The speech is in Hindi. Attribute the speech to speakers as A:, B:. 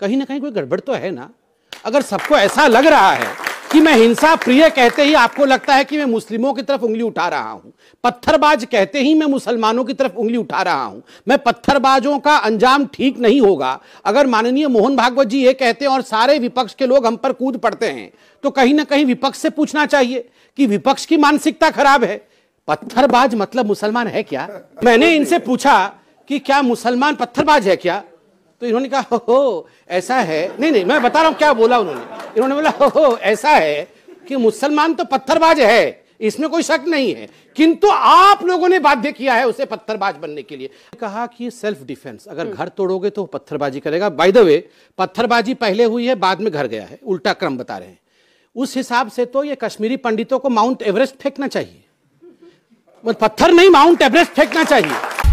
A: कहीं ना कहीं कोई गड़बड़ तो है ना? अगर सबको ऐसा लग रहा है कि मैं हिंसा प्रिय कहते ही आपको लगता है कि मैं मुस्लिमों की तरफ़ उंगली उठा रहा हूँ, पत्थरबाज कहते ही मैं मुसलमानों की तरफ़ उंगली उठा रहा हूँ, मैं पत्थरबाजों का अंजाम ठीक नहीं होगा। अगर माननीय मोहन भागवत जी ये कहते हैं और सारे विपक्ष के लोग हम पर कूद पड़ते हैं तो कहीं ना कहीं विपक्ष से पूछना चाहिए कि विपक्ष की मानसिकता खराब है। पत्थरबाज मतलब मुसलमान है क्या? मैंने इनसे पूछा कि क्या मुसलमान पत्थरबाज है क्या? तो इन्होंने कहा हो, हो ऐसा है। नहीं नहीं मैं बता रहा हूँ क्या बोला उन्होंने। इन्होंने बोला हो, हो ऐसा है कि मुसलमान तो पत्थरबाज है इसमें कोई शक नहीं है। किंतु आप लोगों ने बाध्य किया है उसे पत्थरबाज बनने के लिए। कहा कि सेल्फ डिफेंस अगर घर तोड़ोगे तो पत्थरबाजी करेगा। बाय द वे पत्थरबाजी पहले हुई है बाद में घर गया है। उल्टा क्रम बता रहे हैं। उस हिसाब से तो ये कश्मीरी पंडितों को माउंट एवरेस्ट फेंकना चाहिए। पत्थर नहीं माउंट एवरेस्ट फेंकना चाहिए।